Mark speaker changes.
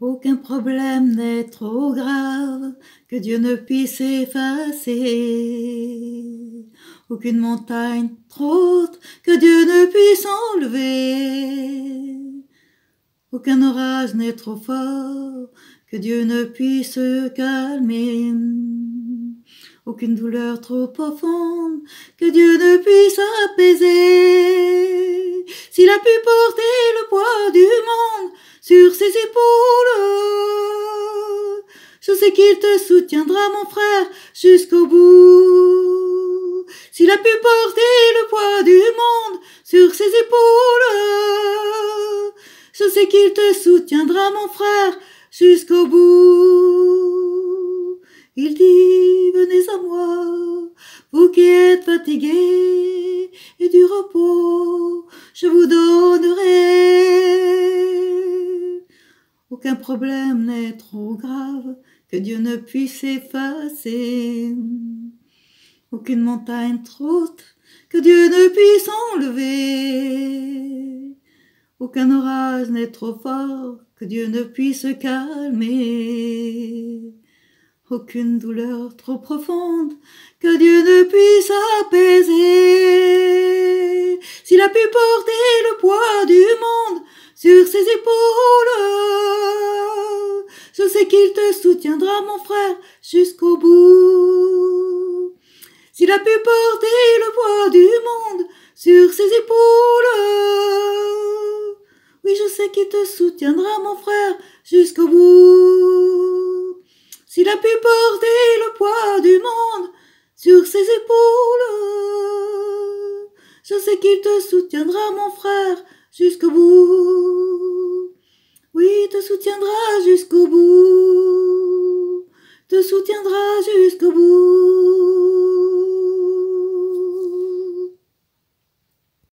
Speaker 1: Aucun problème n'est trop grave que Dieu ne puisse effacer. Aucune montagne trop haute que Dieu ne puisse enlever. Aucun orage n'est trop fort que Dieu ne puisse calmer. Aucune douleur trop profonde que Dieu ne puisse apaiser. S'il a pu porter le poids du monde sur ses épaules, je sais qu'il te soutiendra, mon frère, jusqu'au bout. S'il a pu porter le poids du monde sur ses épaules, je sais qu'il te soutiendra, mon frère, jusqu'au bout. Il dit, venez à moi, vous qui êtes fatigués et du repos, je vous donnerai. Aucun problème n'est trop grave que Dieu ne puisse effacer. Aucune montagne trop haute que Dieu ne puisse enlever. Aucun orage n'est trop fort que Dieu ne puisse calmer. Aucune douleur trop profonde que Dieu ne puisse apaiser. S'il a pu porter le poids du monde sur ses épaules, qu'il te soutiendra, mon frère, jusqu'au bout. S'il a pu porter le poids du monde sur ses épaules, oui, je sais qu'il te soutiendra, mon frère, jusqu'au bout. S'il a pu porter le poids du monde sur ses épaules, je sais qu'il te soutiendra, mon frère, jusqu'au bout. Oui, te soutiendra jusqu'au bout, te soutiendra jusqu'au bout.